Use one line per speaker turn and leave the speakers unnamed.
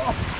Oh.